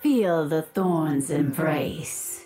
Feel the thorn's embrace.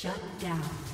Shut down.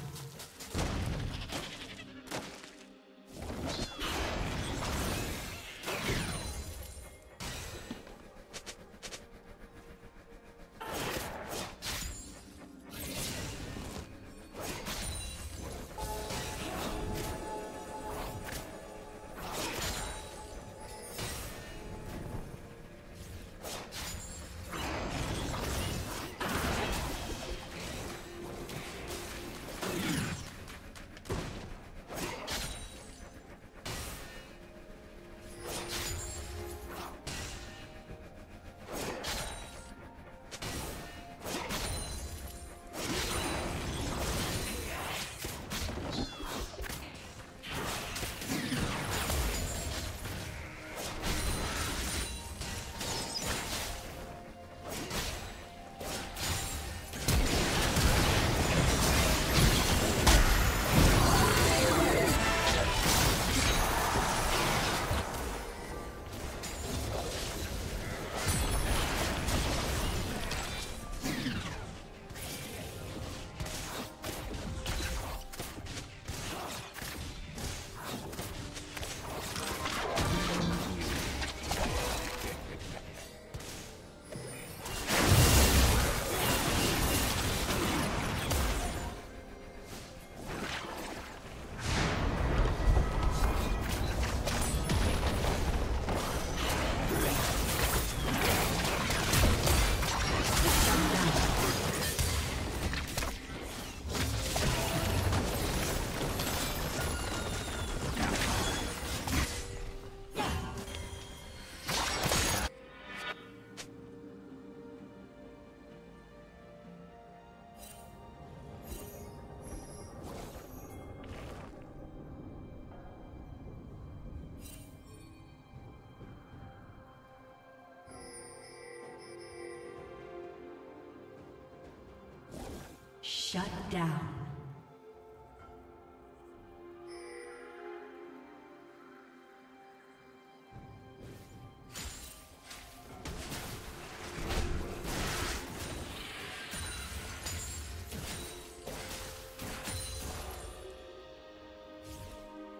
Shut down.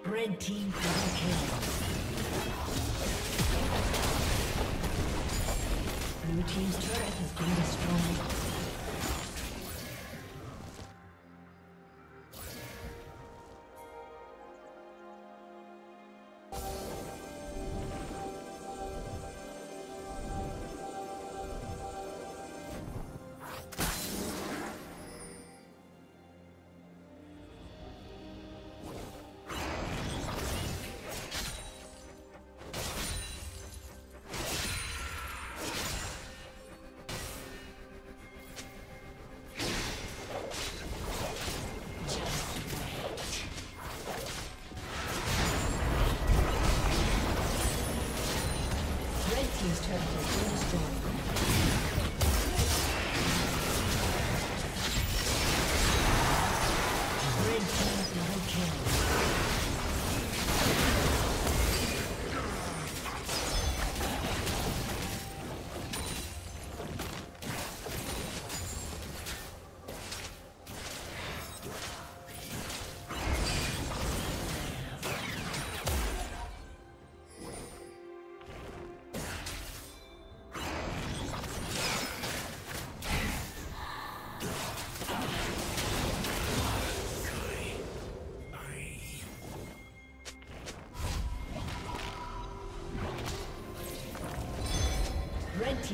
Red team. Blue team's turret has been destroyed.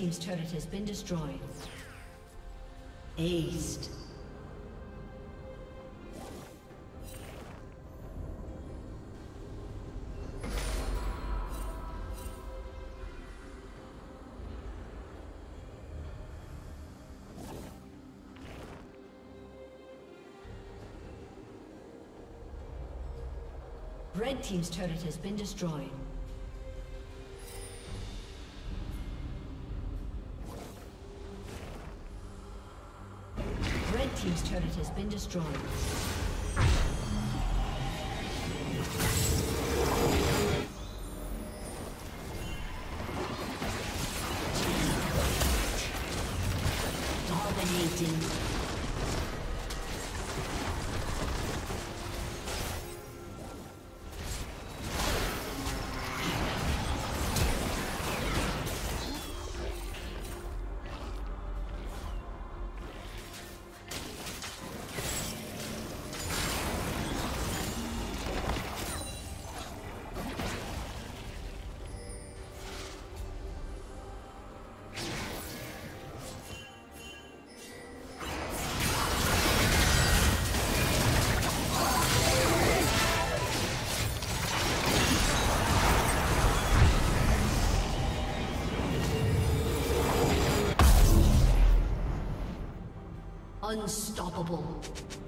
Team's turret has been destroyed. Aced. Red Team's turret has been destroyed. Has been destroyed. Dominating. Unstoppable.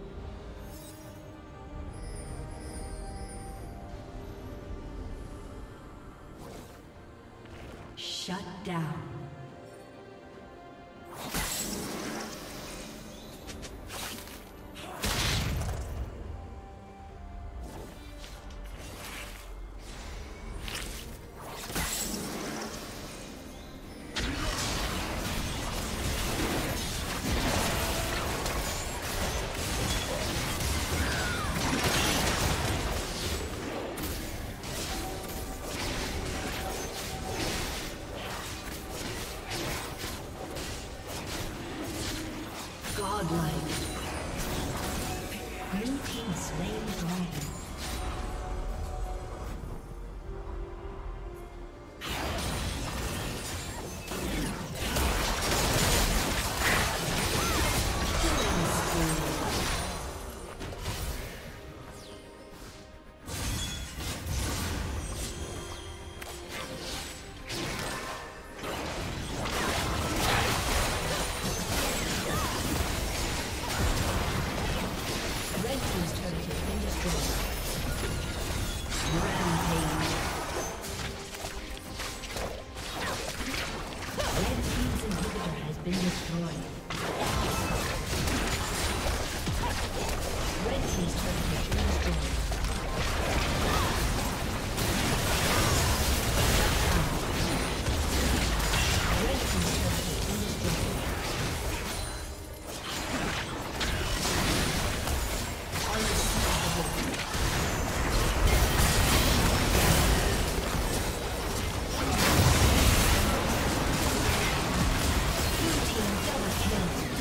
Thank you.